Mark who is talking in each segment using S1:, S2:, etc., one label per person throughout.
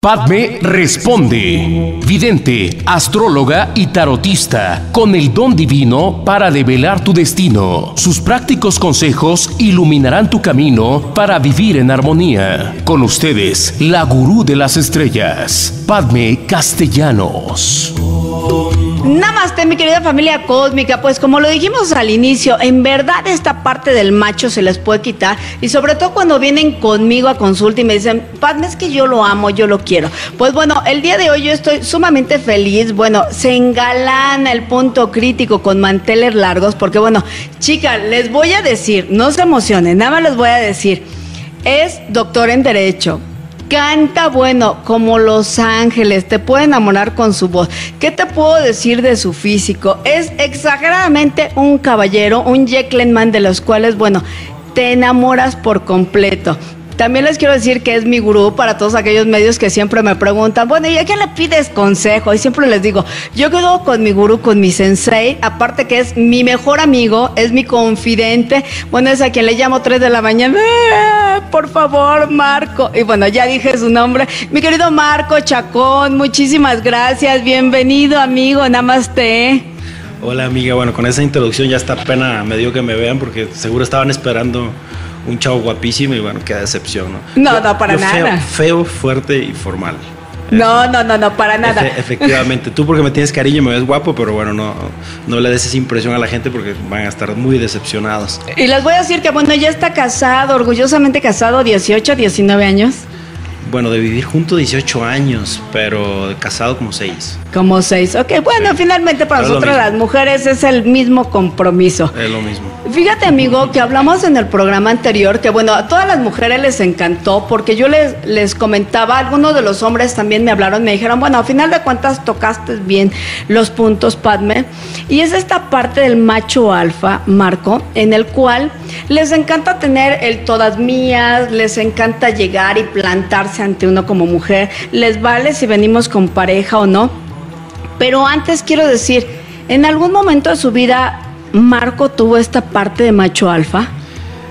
S1: Padme responde, vidente, astróloga y tarotista, con el don divino para develar tu destino. Sus prácticos consejos iluminarán tu camino para vivir en armonía. Con ustedes, la gurú de las estrellas, Padme Castellanos.
S2: Namaste, mi querida familia cósmica. Pues como lo dijimos al inicio, en verdad esta parte del macho se les puede quitar. Y sobre todo cuando vienen conmigo a consulta y me dicen, Padme, es que yo lo amo, yo lo quiero. Pues bueno, el día de hoy yo estoy sumamente feliz. Bueno, se engalana el punto crítico con manteles largos. Porque bueno, chicas, les voy a decir, no se emocionen, nada más les voy a decir. Es doctor en Derecho, Canta bueno, como Los Ángeles, te puede enamorar con su voz. ¿Qué te puedo decir de su físico? Es exageradamente un caballero, un gentleman de los cuales, bueno, te enamoras por completo. También les quiero decir que es mi gurú para todos aquellos medios que siempre me preguntan, bueno, ¿y a quién le pides consejo? Y siempre les digo, yo quedo con mi gurú, con mi sensei, aparte que es mi mejor amigo, es mi confidente, bueno, es a quien le llamo 3 de la mañana, ¡Eh, por favor, Marco. Y bueno, ya dije su nombre, mi querido Marco Chacón, muchísimas gracias, bienvenido amigo, namaste.
S3: Hola amiga, bueno, con esa introducción ya está pena me dio que me vean porque seguro estaban esperando un chavo guapísimo y bueno, qué decepción, ¿no?
S2: No, no, para nada.
S3: Feo, fuerte y formal.
S2: No, no, no, no, para nada.
S3: efectivamente, tú porque me tienes cariño me ves guapo, pero bueno, no, no le des esa impresión a la gente porque van a estar muy decepcionados.
S2: Y les voy a decir que bueno, ya está casado, orgullosamente casado, 18, 19 años.
S3: Bueno, de vivir juntos 18 años, pero casado como 6.
S2: Como 6, ok. Bueno, finalmente para nosotros las mujeres es el mismo compromiso.
S3: Es lo mismo.
S2: Fíjate, amigo, que hablamos en el programa anterior que, bueno, a todas las mujeres les encantó porque yo les, les comentaba, algunos de los hombres también me hablaron, me dijeron, bueno, a final de cuentas tocaste bien los puntos, Padme. Y es esta parte del macho alfa, Marco, en el cual les encanta tener el todas mías, les encanta llegar y plantarse ante uno como mujer, les vale si venimos con pareja o no. Pero antes quiero decir, ¿en algún momento de su vida Marco tuvo esta parte de macho alfa?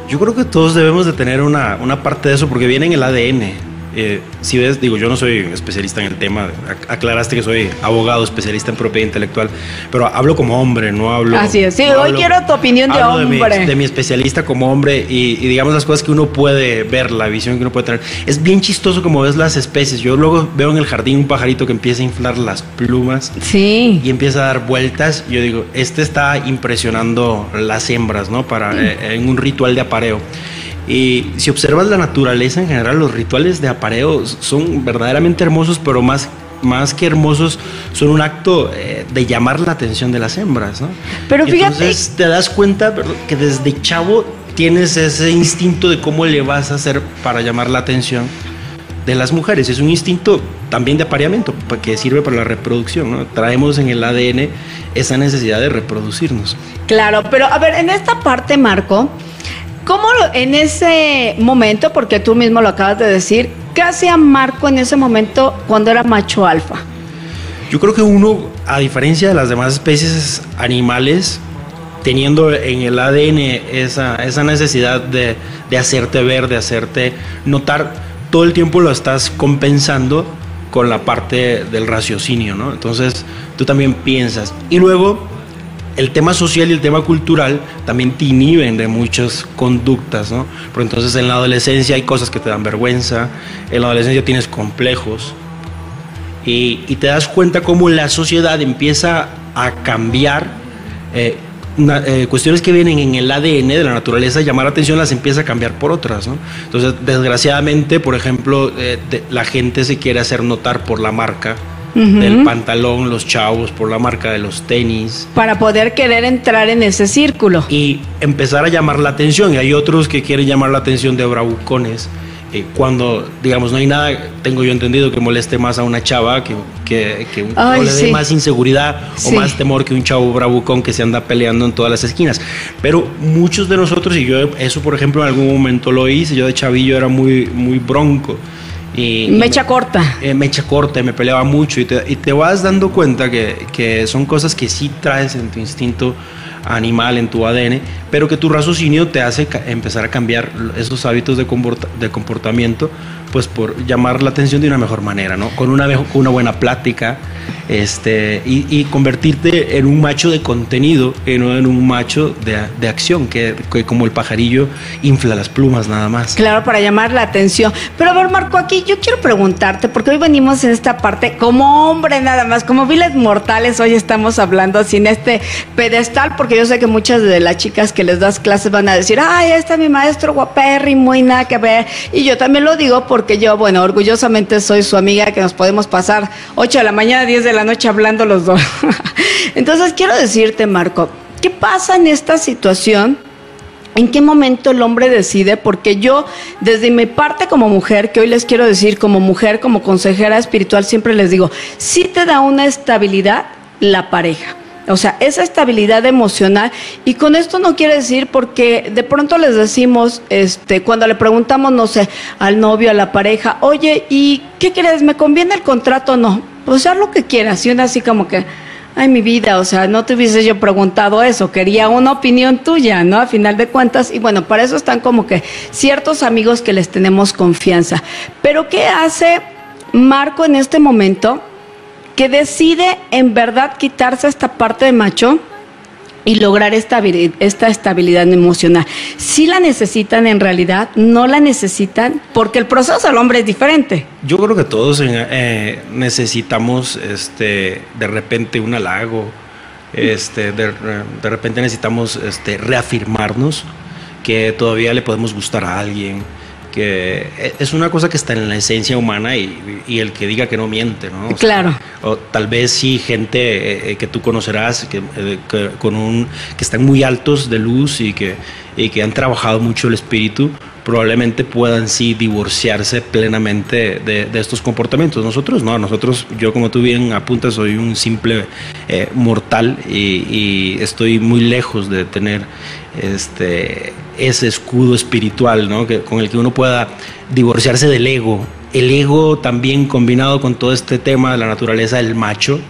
S3: Yo creo que todos debemos de tener una, una parte de eso porque viene en el ADN. Eh, si ves, digo, yo no soy especialista en el tema, aclaraste que soy abogado especialista en propiedad intelectual, pero hablo como hombre, no hablo...
S2: Así es, sí, hoy quiero tu opinión de hombre.
S3: De mi, especialista como hombre y, digamos las cosas que uno puede ver, la visión que uno puede tener. Es bien chistoso como ves las especies. Yo luego veo en el jardín un pajarito que empieza a inflar las plumas
S2: sí.
S3: y empieza a dar vueltas. Yo digo, este está impresionando las hembras, ¿no? Para, mm. eh, en un ritual de apareo. Y si observas la naturaleza en general, los rituales de apareo son verdaderamente hermosos, pero más, más que hermosos, son un acto eh, de llamar la atención de las hembras, ¿no?
S2: Pero fíjate.
S3: Entonces te das cuenta que desde chavo tienes ese instinto de cómo le vas a hacer para llamar la atención de las mujeres. Es un instinto también de apareamiento, que sirve para la reproducción. ¿no? Traemos en el ADN esa necesidad de reproducirnos.
S2: Claro, pero a ver, en esta parte, Marco, ¿Cómo en ese momento, porque tú mismo lo acabas de decir, qué hacía Marco en ese momento cuando era macho alfa?
S3: Yo creo que uno, a diferencia de las demás especies animales, teniendo en el ADN esa, esa necesidad de, de hacerte ver, de hacerte notar, todo el tiempo lo estás compensando con la parte del raciocinio, ¿no? Entonces tú también piensas. Y luego el tema social y el tema cultural también te inhiben de muchas conductas, ¿no? Pero entonces en la adolescencia hay cosas que te dan vergüenza, en la adolescencia tienes complejos y, te das cuenta cómo la sociedad empieza a cambiar. Eh, eh, cuestiones que vienen en el ADN de la naturaleza, llamar la atención las empieza a cambiar por otras. ¿no? Entonces, desgraciadamente, por ejemplo, eh, la gente se quiere hacer notar por la marca del pantalón, los chavos, por la marca de los tenis.
S2: Para poder querer entrar en ese círculo.
S3: Y empezar a llamar la atención. Y hay otros que quieren llamar la atención de bravucones. Eh, cuando, digamos, no hay nada, tengo yo entendido, que moleste más a una chava, que, que, que o le dé más inseguridad o más temor que un chavo bravucón que se anda peleando en todas las esquinas. Pero muchos de nosotros, y yo eso por ejemplo en algún momento lo hice, yo de chavillo era muy, muy bronco.
S2: Y, mecha corta.
S3: Eh, mecha corta, y me peleaba mucho y te, vas dando cuenta que, son cosas que sí traes en tu instinto animal, en tu ADN, pero que tu raciocinio te hace empezar a cambiar esos hábitos de, comportamiento, pues por llamar la atención de una mejor manera, ¿no? Con una, una buena plática, este, y, convertirte en un macho de contenido y no en un macho de, acción, que, como el pajarillo infla las plumas nada más.
S2: Claro, para llamar la atención. Pero a ver, Marco, aquí yo quiero preguntarte, porque hoy venimos en esta parte como hombre nada más, como viles mortales, hoy estamos hablando sin este pedestal, porque yo sé que muchas de las chicas que les das clases van a decir, ay, este es mi maestro guapérrimo y nada que ver. Y yo también lo digo porque yo, bueno, orgullosamente soy su amiga que nos podemos pasar 8 de la mañana, 10 de la noche hablando los dos. Entonces quiero decirte, Marco, ¿qué pasa en esta situación? ¿En qué momento el hombre decide? Porque yo, desde mi parte como mujer, que hoy les quiero decir como mujer, como consejera espiritual, siempre les digo, sí te da una estabilidad la pareja. O sea, esa estabilidad emocional. Y con esto no quiere decir porque de pronto les decimos, este, cuando le preguntamos, no sé, al novio, a la pareja, oye, ¿y qué crees? ¿Me conviene el contrato o no? Pues haz lo que quieras. Y una así como que, ay, mi vida, o sea, no te hubiese yo preguntado eso, quería una opinión tuya, ¿no? A final de cuentas, y bueno, para eso están como que ciertos amigos que les tenemos confianza. Pero ¿qué hace Marco en este momento? Que decide en verdad quitarse esta parte de macho y lograr esta, esta estabilidad emocional. Si la necesitan en realidad, no la necesitan, porque el proceso al hombre es diferente.
S3: Yo creo que todos eh, necesitamos este, de repente un halago, este, de, de repente necesitamos este, reafirmarnos que todavía le podemos gustar a alguien, que es una cosa que está en la esencia humana y, el que diga que no miente, ¿no?
S2: claro.
S3: O tal vez sí gente eh, eh, que tú conocerás eh, que, con un, que están muy altos de luz y que, y que han trabajado mucho el espíritu, probablemente puedan sí divorciarse plenamente de, estos comportamientos. Nosotros no, nosotros, yo como tú bien apuntas, soy un simple mortal y, y, estoy muy lejos de tener este, ese escudo espiritual, ¿no? que, con el que uno pueda divorciarse del ego. El ego también combinado con todo este tema de la naturaleza del macho,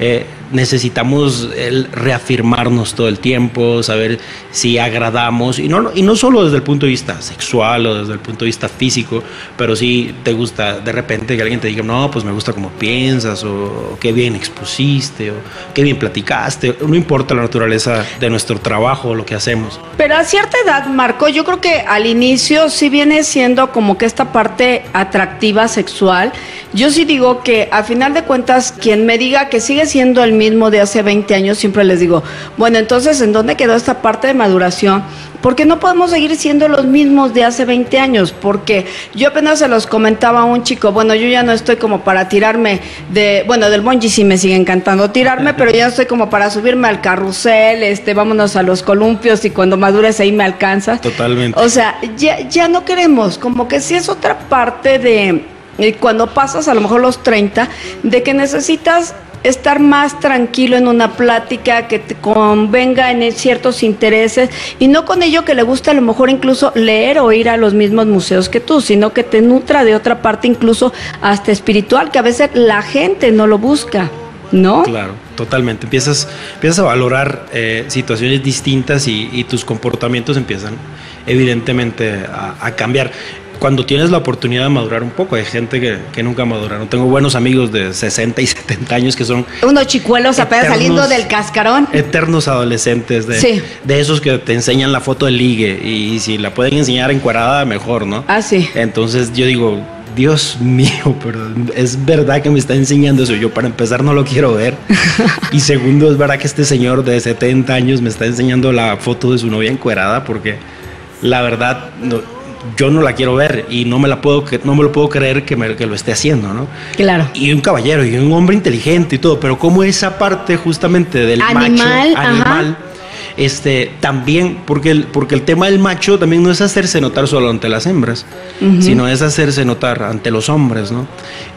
S3: eh, necesitamos el reafirmarnos todo el tiempo, saber si agradamos, y no, y no solo desde el punto de vista sexual o desde el punto de vista físico, pero si te gusta de repente que alguien te diga, no, pues me gusta como piensas, o, qué bien expusiste, o qué bien platicaste, no importa la naturaleza de nuestro trabajo o lo que hacemos.
S2: Pero a cierta edad, Marco, yo creo que al inicio sí viene siendo como que esta parte atractiva sexual, yo sí digo que a final de cuentas, quien me diga que sigue siendo el mismo de hace 20 años, siempre les digo, bueno, entonces, ¿en dónde quedó esta parte de maduración? Porque no podemos seguir siendo los mismos de hace 20 años, porque yo apenas se los comentaba a un chico, bueno, yo ya no estoy como para tirarme de, bueno, del bungee sí me sigue encantando tirarme, pero ya estoy como para subirme al carrusel, este, vámonos a los columpios y cuando madures ahí me alcanzas.
S3: Totalmente.
S2: O sea, ya, ya no queremos, como que si es otra parte de, cuando pasas a lo mejor los 30, de que necesitas estar más tranquilo en una plática que te convenga en ciertos intereses y no con ello que le gusta a lo mejor incluso leer o ir a los mismos museos que tú, sino que te nutra de otra parte incluso hasta espiritual, que a veces la gente no lo busca. ¿No?
S3: Claro, totalmente. Empiezas, empiezas a valorar eh, situaciones distintas y, tus comportamientos empiezan evidentemente a cambiar cuando tienes la oportunidad de madurar un poco. Hay gente que, que nunca madura. No tengo buenos amigos de 60 y 70 años que son...
S2: Unos chicuelos apenas saliendo del cascarón.
S3: Eternos adolescentes, de, de esos que te enseñan la foto del ligue y, si la pueden enseñar encuadrada, mejor, ¿no?
S2: Ah, sí.
S3: Entonces yo digo, Dios mío, pero es verdad que me está enseñando eso. Yo para empezar no lo quiero ver. y segundo, es verdad que este señor de 70 años me está enseñando la foto de su novia encuerada porque la verdad... No, yo no la quiero ver y no me la puedo no me lo puedo creer que, me, que lo esté haciendo, ¿no?
S2: Claro.
S3: Y un caballero y un hombre inteligente y todo, pero como esa parte justamente del macho animal este también porque el, porque el tema del macho también no es hacerse notar solo ante las hembras, sino es hacerse notar ante los hombres, ¿no?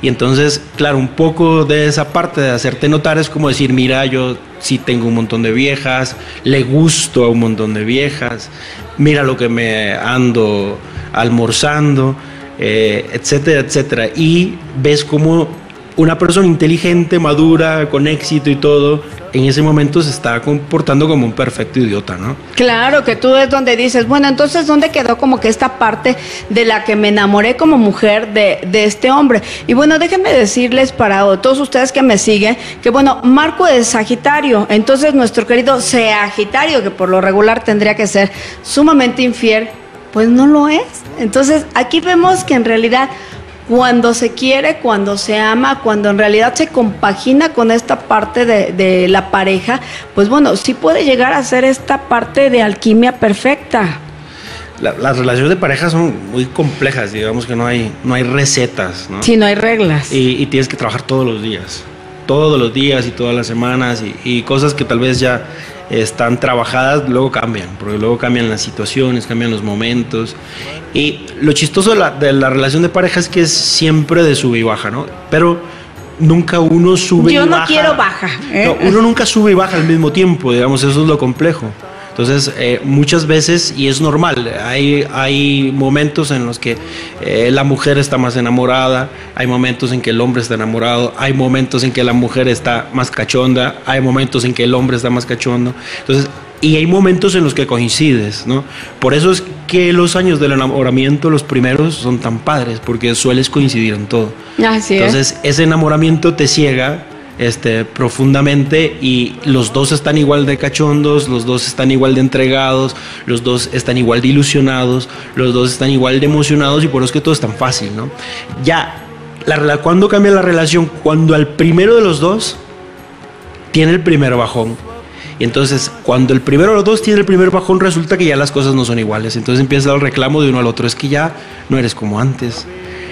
S3: Y entonces, claro, un poco de esa parte de hacerte notar es como decir, mira, yo sí tengo un montón de viejas, le gusto a un montón de viejas, mira lo que me ando almorzando, eh, etcétera, etcétera. Y ves como una persona inteligente, madura, con éxito y todo, en ese momento se está comportando como un perfecto idiota, ¿no?
S2: Claro, que tú es donde dices, bueno, entonces, ¿dónde quedó como que esta parte de la que me enamoré como mujer de, de este hombre? Y bueno, déjenme decirles para todos ustedes que me siguen, que bueno, Marco es Sagitario, entonces nuestro querido Sagitario, que por lo regular tendría que ser sumamente infiel, pues no lo es. Entonces, aquí vemos que en realidad cuando se quiere, cuando se ama, cuando en realidad se compagina con esta parte de, la pareja, pues bueno, sí puede llegar a ser esta parte de alquimia perfecta.
S3: las relaciones de pareja son muy complejas, digamos que no hay, no hay recetas, ¿no?
S2: Sí, no hay reglas.
S3: Y, tienes que trabajar todos los días, todos los días y todas las semanas y cosas que tal vez ya están trabajadas, luego cambian, porque luego cambian las situaciones, cambian los momentos. Y lo chistoso de la, relación de pareja es que es siempre de sube y baja, ¿no? Pero nunca uno sube y baja.
S2: Yo no quiero baja.
S3: ¿eh? uno nunca sube y baja al mismo tiempo, digamos, eso es lo complejo. Entonces, eh, muchas veces, y es normal, hay, hay momentos en los que eh, la mujer está más enamorada, hay momentos en que el hombre está enamorado, hay momentos en que la mujer está más cachonda, hay momentos en que el hombre está más cachondo. Entonces, y hay momentos en los que coincides, ¿no? Por eso es que los años del enamoramiento, los primeros, son tan padres, porque sueles coincidir en todo. Entonces, ese enamoramiento te ciega este, profundamente y los dos están igual de cachondos, los dos están igual de entregados, los dos están igual de ilusionados, los dos están igual de emocionados y por eso es que todo es tan fácil, ¿no? Ya, la, ¿cuándo cambia la relación? Cuando al primero de los dos tiene el primer bajón. Y entonces, cuando el primero de los dos tiene el primer bajón, resulta que ya las cosas no son iguales. Entonces empieza el reclamo de uno al otro. Es que ya no eres como antes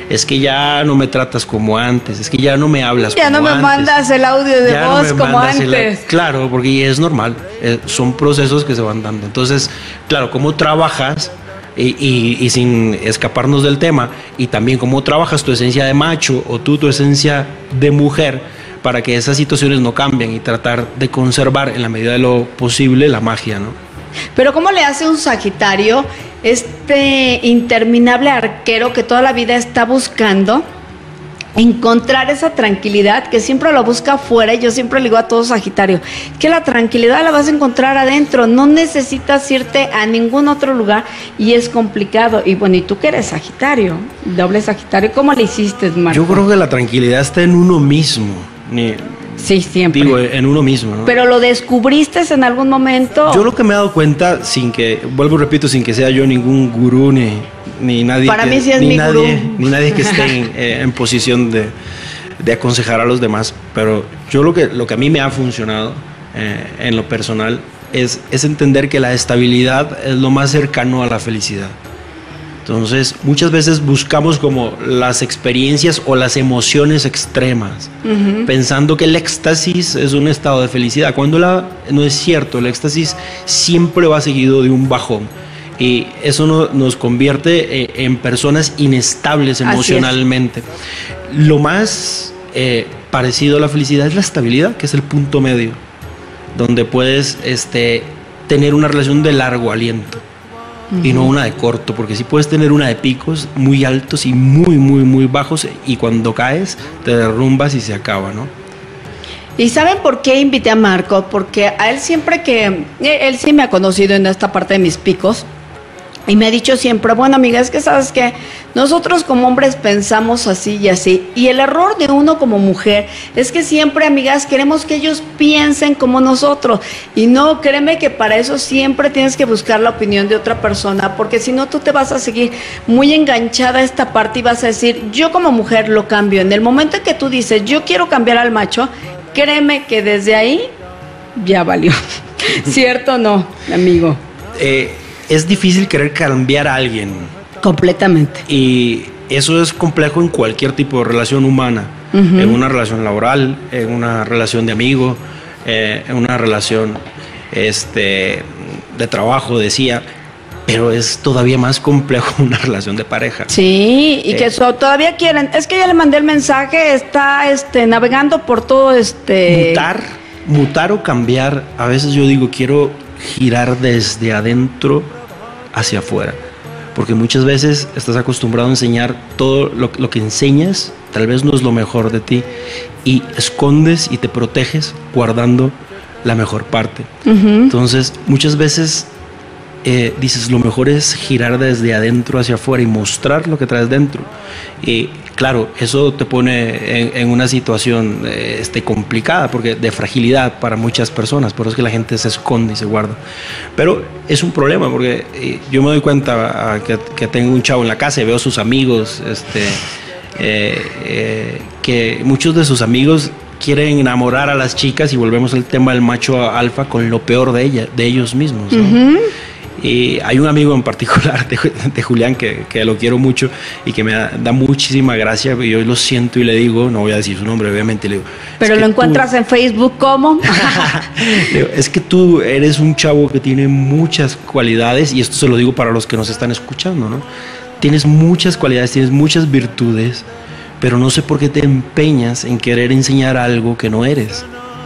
S3: es que ya no me tratas como antes, es que ya no me hablas
S2: ya
S3: como
S2: antes. Ya no me mandas el audio de voz como antes.
S3: claro, porque es normal, eh, son procesos que se van dando. Entonces, claro, cómo trabajas y, y, sin escaparnos del tema, y también cómo trabajas tu esencia de macho o tú tu esencia de mujer para que esas situaciones no cambien y tratar de conservar en la medida de lo posible la magia, ¿no?
S2: Pero ¿cómo le hace un Sagitario este interminable arquero que toda la vida está buscando encontrar esa tranquilidad que siempre lo busca afuera y yo siempre le digo a todos Sagitario que la tranquilidad la vas a encontrar adentro no necesitas irte a ningún otro lugar y es complicado y bueno y tú que eres Sagitario doble Sagitario ¿cómo le hiciste Marco?
S3: Yo creo que la tranquilidad está en uno mismo
S2: Sí, siempre.
S3: Digo, en uno mismo, ¿no?
S2: Pero lo descubriste en algún momento.
S3: Yo lo que me he dado cuenta, sin que, vuelvo y repito, sin que sea yo ningún gurú ni, ni nadie.
S2: Para
S3: que,
S2: mí sí es
S3: ni
S2: mi
S3: nadie, Ni nadie que esté en, eh, posición de, de, aconsejar a los demás. Pero yo lo que, lo que a mí me ha funcionado eh, en lo personal es, es entender que la estabilidad es lo más cercano a la felicidad. Entonces, muchas veces buscamos como las experiencias o las emociones extremas, pensando que el éxtasis es un estado de felicidad, cuando la, no es cierto, el éxtasis siempre va seguido de un bajón. Y eso nos convierte eh, en personas inestables emocionalmente. Lo más eh, parecido a la felicidad es la estabilidad, que es el punto medio, donde puedes este, tener una relación de largo aliento y no una de corto, porque si puedes tener una de picos muy altos y muy, muy, muy bajos y cuando caes te derrumbas y se acaba, ¿no?
S2: ¿Y saben por qué invité a Marco? Porque a él siempre que, él sí me ha conocido en esta parte de mis picos, y me ha dicho siempre, bueno amiga, es que sabes que nosotros como hombres pensamos así y así. Y el error de uno como mujer es que siempre, amigas, queremos que ellos piensen como nosotros. Y no, créeme que para eso siempre tienes que buscar la opinión de otra persona, porque si no tú te vas a seguir muy enganchada a esta parte y vas a decir, yo como mujer lo cambio. En el momento en que tú dices, yo quiero cambiar al macho, créeme que desde ahí ya valió. ¿Cierto o no, amigo?
S3: Eh es difícil querer cambiar a alguien.
S2: Completamente.
S3: Y eso es complejo en cualquier tipo de relación humana, en una relación laboral, en una relación de amigo, eh, en una relación este, de trabajo, decía. Pero es todavía más complejo una relación de pareja.
S2: Sí, y que eh, eso todavía quieren. Es que ya le mandé el mensaje, está este, navegando por todo este.
S3: Mutar, mutar o cambiar. A veces yo digo, quiero girar desde adentro hacia afuera. Porque muchas veces estás acostumbrado a enseñar todo lo, que enseñas, tal vez no es lo mejor de ti, y escondes y te proteges guardando la mejor parte. Entonces, muchas veces eh, dices, lo mejor es girar desde adentro hacia afuera y mostrar lo que traes dentro. Y claro, eso te pone en, una situación eh, este, complicada, porque de fragilidad para muchas personas, por eso es que la gente se esconde y se guarda. Pero es un problema, porque eh, yo me doy cuenta ah, que, tengo un chavo en la casa y veo a sus amigos, este, que muchos de sus amigos quieren enamorar a las chicas y volvemos al tema del macho alfa con lo peor de ella, de ellos mismos. Y hay un amigo en particular de, Julián que, que, lo quiero mucho y que me da, muchísima gracia. Y yo lo siento y le digo, no voy a decir su nombre, obviamente. Le digo,
S2: Pero lo encuentras en Facebook, ¿cómo?
S3: es que tú eres un chavo que tiene muchas cualidades y esto se lo digo para los que nos están escuchando, ¿no? Tienes muchas cualidades, tienes muchas virtudes, pero no sé por qué te empeñas en querer enseñar algo que no eres.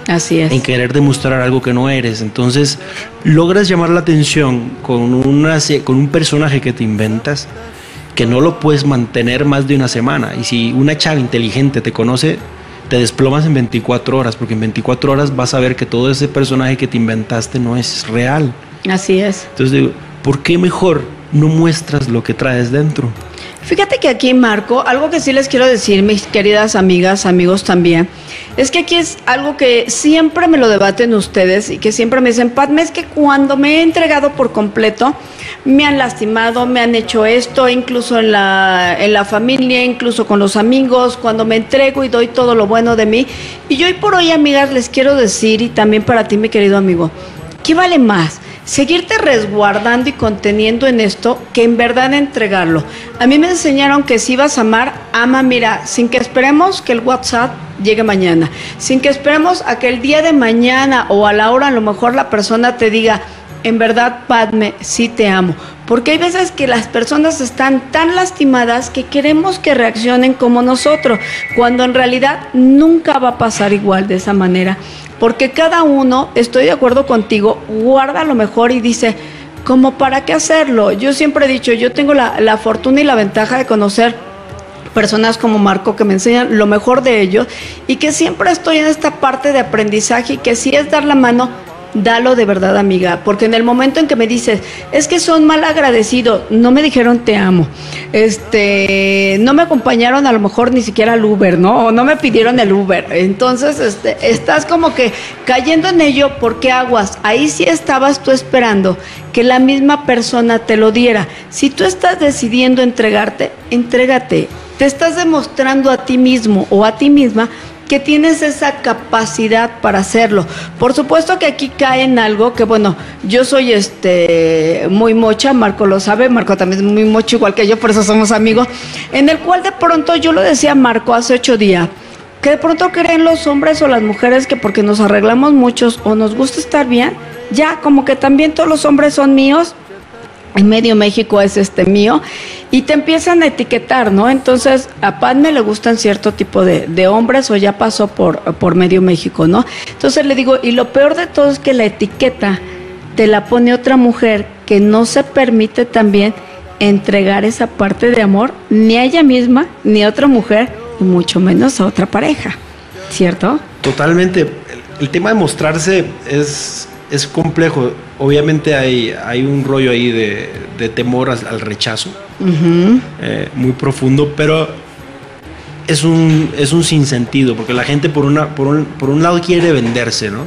S2: Así es.
S3: En querer demostrar algo que no eres. Entonces, logras llamar la atención con, una, con un personaje que te inventas que no lo puedes mantener más de una semana. Y si una chava inteligente te conoce, te desplomas en 24 horas, porque en 24 horas vas a ver que todo ese personaje que te inventaste no es real.
S2: Así es.
S3: Entonces digo, ¿por qué mejor no muestras lo que traes dentro?
S2: Fíjate que aquí, Marco, algo que sí les quiero decir, mis queridas amigas, amigos también, es que aquí es algo que siempre me lo debaten ustedes y que siempre me dicen, Padme, es que cuando me he entregado por completo, me han lastimado, me han hecho esto, incluso en la, en la familia, incluso con los amigos, cuando me entrego y doy todo lo bueno de mí. Y yo hoy por hoy, amigas, les quiero decir, y también para ti, mi querido amigo, ¿qué vale más? Seguirte resguardando y conteniendo en esto que en verdad entregarlo. A mí me enseñaron que si vas a amar, ama, mira, sin que esperemos que el WhatsApp llegue mañana, sin que esperemos a que el día de mañana o a la hora a lo mejor la persona te diga, en verdad, Padme, sí te amo. Porque hay veces que las personas están tan lastimadas que queremos que reaccionen como nosotros, cuando en realidad nunca va a pasar igual de esa manera porque cada uno, estoy de acuerdo contigo, guarda lo mejor y dice, ¿cómo para qué hacerlo? Yo siempre he dicho, yo tengo la, fortuna y la ventaja de conocer personas como Marco que me enseñan lo mejor de ellos y que siempre estoy en esta parte de aprendizaje y que si es dar la mano, dalo de verdad, amiga, porque en el momento en que me dices, es que son mal agradecidos, no me dijeron te amo, este, no me acompañaron a lo mejor ni siquiera al Uber, ¿no? O no me pidieron el Uber. Entonces, este, estás como que cayendo en ello porque aguas, ahí sí estabas tú esperando que la misma persona te lo diera. Si tú estás decidiendo entregarte, entrégate. Te estás demostrando a ti mismo o a ti misma que tienes esa capacidad para hacerlo. Por supuesto que aquí cae en algo que, bueno, yo soy este muy mocha, Marco lo sabe, Marco también es muy mocho igual que yo, por eso somos amigos, en el cual de pronto yo lo decía Marco hace ocho días, que de pronto creen los hombres o las mujeres que porque nos arreglamos muchos o nos gusta estar bien, ya como que también todos los hombres son míos en medio México es este mío, y te empiezan a etiquetar, ¿no? Entonces, a Padme le gustan cierto tipo de, hombres o ya pasó por, por medio México, ¿no? Entonces le digo, y lo peor de todo es que la etiqueta te la pone otra mujer que no se permite también entregar esa parte de amor ni a ella misma, ni a otra mujer, y mucho menos a otra pareja, ¿cierto?
S3: Totalmente. El, tema de mostrarse es, es complejo obviamente hay, hay un rollo ahí de, temor al, rechazo, eh, muy profundo, pero es un, es un sinsentido, porque la gente por, una, por, un, por un lado quiere venderse, ¿no?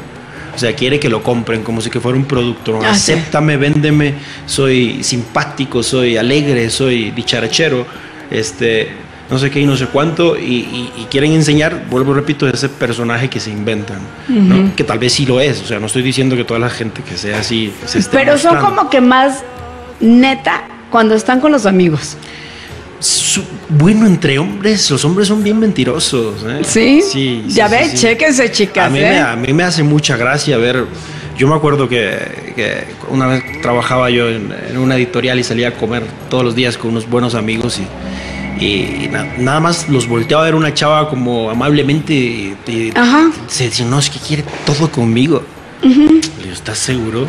S3: O sea, quiere que lo compren como si que fuera un producto. ¿no? Ah, Acéptame, véndeme, soy simpático, soy alegre, soy dicharachero. Este, no sé qué y no sé cuánto, y, quieren enseñar, vuelvo repito, ese personaje que se inventan, que tal vez sí lo es, o sea, no estoy diciendo que toda la gente que sea así se esté
S2: Pero son como que más neta cuando están con los amigos.
S3: bueno, entre hombres, los hombres son bien mentirosos. ¿eh?
S2: ¿Sí? sí, ya ve, chéquense, chicas.
S3: A mí,
S2: me,
S3: ¿eh? a mí me hace mucha gracia ver. Yo me acuerdo que, una vez trabajaba yo en, en, una editorial y salía a comer todos los días con unos buenos amigos y y nada más los volteaba a ver una chava como amablemente y, se decía, no, es que quiere todo conmigo. ¿estás seguro?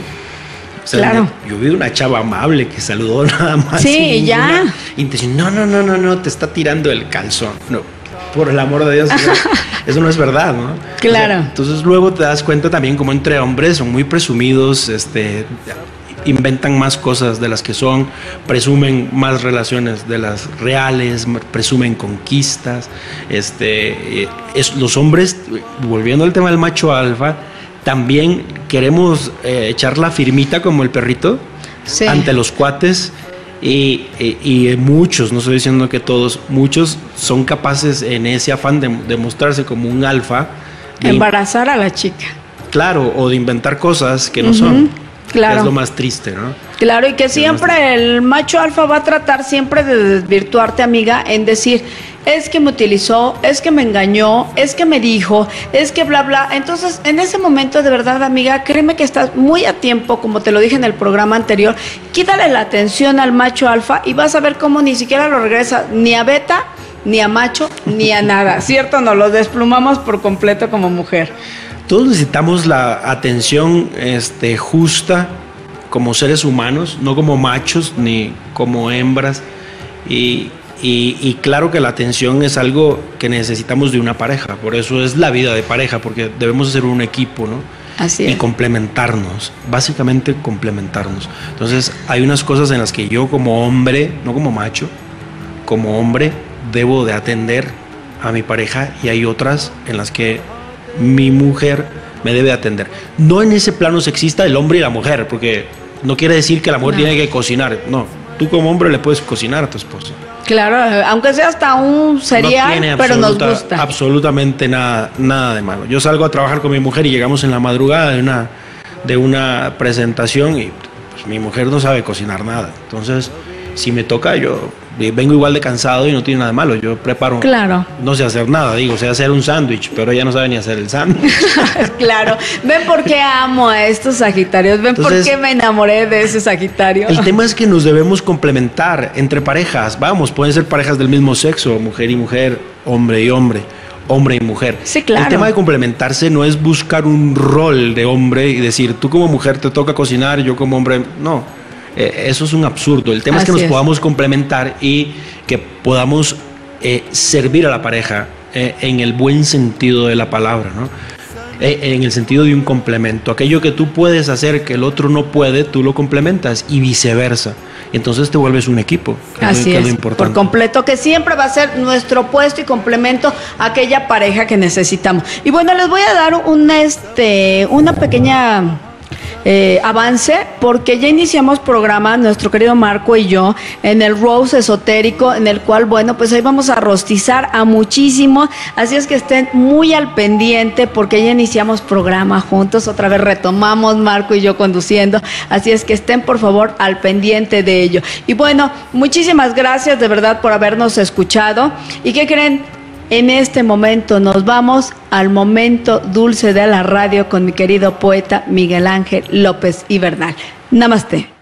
S2: claro.
S3: yo vi una chava amable que saludó nada más.
S2: Sí, ya.
S3: Y te no, no, no, no, no, te está tirando el calzón. No, por el amor de Dios, eso, no es verdad, ¿no?
S2: Claro.
S3: entonces luego te das cuenta también como entre hombres son muy presumidos, este, inventan más cosas de las que son, presumen más relaciones de las reales, presumen conquistas. Este, eh, es, los hombres, volviendo al tema del macho alfa, también queremos eh, echar la firmita como el perrito ante los cuates. Y, y, muchos, no estoy diciendo que todos, muchos son capaces en ese afán de, mostrarse como un alfa.
S2: Embarazar a la chica.
S3: Claro, o de inventar cosas que no son. Claro. Es lo más triste, ¿no?
S2: Claro, y que siempre el macho alfa va a tratar siempre de desvirtuarte, amiga, en decir, es que me utilizó, es que me engañó, es que me dijo, es que bla, bla. Entonces, en ese momento, de verdad, amiga, créeme que estás muy a tiempo, como te lo dije en el programa anterior, quítale la atención al macho alfa y vas a ver cómo ni siquiera lo regresa ni a beta, ni a macho, ni a nada, ¿cierto? Nos lo desplumamos por completo como mujer.
S3: Todos necesitamos la atención este, justa como seres humanos, no como machos ni como hembras. Y, claro que la atención es algo que necesitamos de una pareja, por eso es la vida de pareja, porque debemos ser un equipo, ¿no?
S2: Así
S3: y complementarnos, básicamente complementarnos. Entonces hay unas cosas en las que yo como hombre, no como macho, como hombre, debo de atender a mi pareja y hay otras en las que mi mujer me debe atender. No en ese plano sexista el hombre y la mujer, porque no quiere decir que la mujer tiene que cocinar. No, tú como hombre le puedes cocinar a tu esposo.
S2: Claro, aunque sea hasta un cereal, pero nos gusta.
S3: Absolutamente nada, nada de malo. Yo salgo a trabajar con mi mujer y llegamos en la madrugada de una, de una presentación y pues, mi mujer no sabe cocinar nada. Entonces, si me toca, yo vengo igual de cansado y no tiene nada de malo. Yo preparo.
S2: Claro.
S3: No sé hacer nada, digo, sé hacer un sándwich, pero ella no sabe ni hacer el sándwich.
S2: claro. Ven por qué amo a estos Sagitarios. Ven por qué me enamoré de ese Sagitario.
S3: El tema es que nos debemos complementar entre parejas. Vamos, pueden ser parejas del mismo sexo, mujer y mujer, hombre y hombre hombre y mujer.
S2: Sí, claro.
S3: El tema de complementarse no es buscar un rol de hombre y decir, tú como mujer te toca cocinar, yo como hombre, no eh, eso es un absurdo. El tema es que nos podamos complementar y que podamos eh, servir a la pareja eh, en el buen sentido de la palabra, ¿no? en el sentido de un complemento. Aquello que tú puedes hacer que el otro no puede, tú lo complementas y viceversa. Entonces te vuelves un equipo.
S2: Así es, por completo, que siempre va a ser nuestro puesto y complemento a aquella pareja que necesitamos. Y bueno, les voy a dar un, este, una pequeña eh, avance porque ya iniciamos programa, nuestro querido Marco y yo, en el Rose Esotérico, en el cual, bueno, pues ahí vamos a rostizar a muchísimo. Así es que estén muy al pendiente porque ya iniciamos programa juntos. Otra vez retomamos Marco y yo conduciendo. Así es que estén por favor al pendiente de ello. Y bueno, muchísimas gracias de verdad por habernos escuchado. ¿Y qué creen? En este momento nos vamos al momento dulce de la radio con mi querido poeta Miguel Ángel López Ibernal. Namaste.